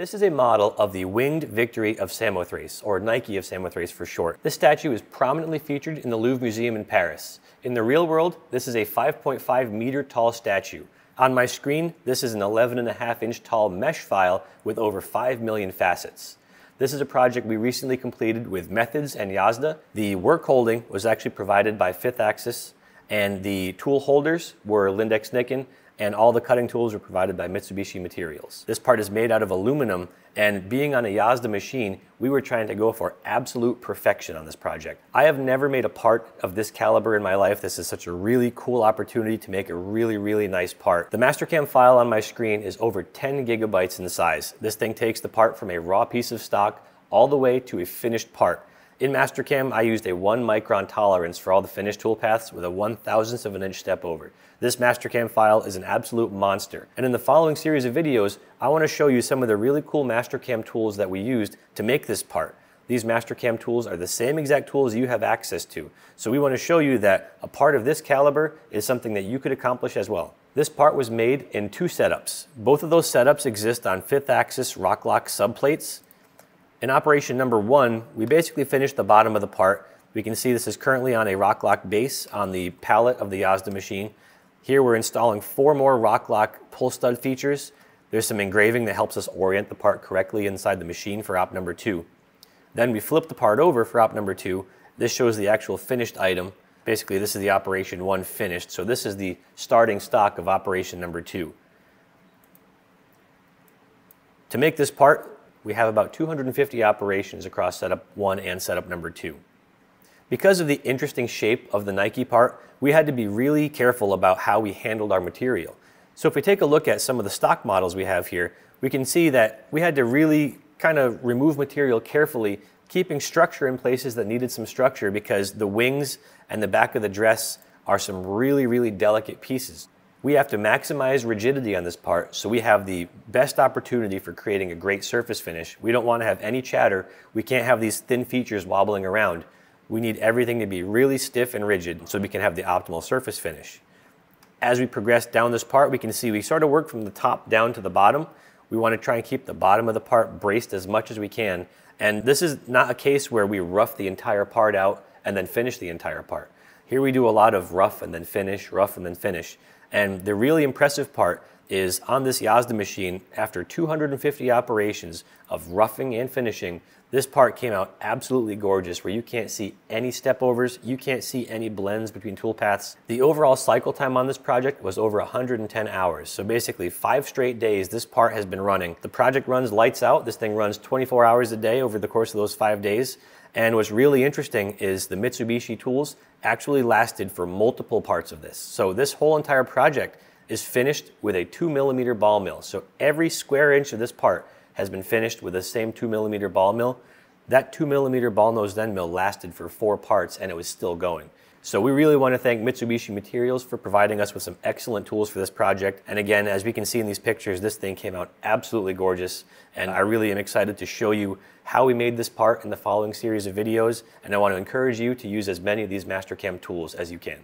This is a model of the Winged Victory of Samothrace, or Nike of Samothrace for short. This statue is prominently featured in the Louvre Museum in Paris. In the real world, this is a 5.5 meter tall statue. On my screen, this is an 11 and a half inch tall mesh file with over 5 million facets. This is a project we recently completed with Methods and YASDA. The work holding was actually provided by Fifth Axis, and the tool holders were Lyndex Nikken, and all the cutting tools were provided by Mitsubishi Materials. This part is made out of aluminum, and being on a YASDA machine, we were trying to go for absolute perfection on this project. I have never made a part of this caliber in my life. This is such a really cool opportunity to make a really, really nice part. The Mastercam file on my screen is over 10 gigabytes in size. This thing takes the part from a raw piece of stock all the way to a finished part. In Mastercam, I used a one micron tolerance for all the finished toolpaths with a one thousandth of an inch step over. This Mastercam file is an absolute monster. And in the following series of videos, I want to show you some of the really cool Mastercam tools that we used to make this part. These Mastercam tools are the same exact tools you have access to. So we want to show you that a part of this caliber is something that you could accomplish as well. This part was made in two setups. Both of those setups exist on fifth axis Rocklock subplates. In operation number one, we basically finished the bottom of the part. We can see this is currently on a Rocklock base on the pallet of the YASDA machine. Here we're installing four more Rocklock pull stud features. There's some engraving that helps us orient the part correctly inside the machine for op number two. Then we flip the part over for op number two. This shows the actual finished item. Basically, this is the operation one finished. So this is the starting stock of operation number two. To make this part, we have about 250 operations across setup one and setup number two. Because of the interesting shape of the Nike part, we had to be really careful about how we handled our material. So if we take a look at some of the stock models we have here, we can see that we had to really kind of remove material carefully, keeping structure in places that needed some structure because the wings and the back of the dress are some really, really delicate pieces. We have to maximize rigidity on this part so we have the best opportunity for creating a great surface finish. We don't want to have any chatter. We can't have these thin features wobbling around. We need everything to be really stiff and rigid so we can have the optimal surface finish. As we progress down this part, we can see we sort of work from the top down to the bottom. We want to try and keep the bottom of the part braced as much as we can. And this is not a case where we rough the entire part out and then finish the entire part. Here we do a lot of rough and then finish, rough and then finish. And the really impressive part is on this YASDA machine, after 250 operations of roughing and finishing, this part came out absolutely gorgeous where you can't see any step overs, you can't see any blends between tool paths. The overall cycle time on this project was over 110 hours. So basically five straight days this part has been running. The project runs lights out. This thing runs 24 hours a day over the course of those five days. And what's really interesting is the Mitsubishi tools actually lasted for multiple parts of this. So this whole entire project is finished with a two millimeter ball mill. So every square inch of this part has been finished with the same two millimeter ball mill. That two millimeter ball nose then mill lasted for four parts and it was still going. So we really want to thank Mitsubishi Materials for providing us with some excellent tools for this project. And again, as we can see in these pictures, this thing came out absolutely gorgeous. And I really am excited to show you how we made this part in the following series of videos. And I want to encourage you to use as many of these Mastercam tools as you can.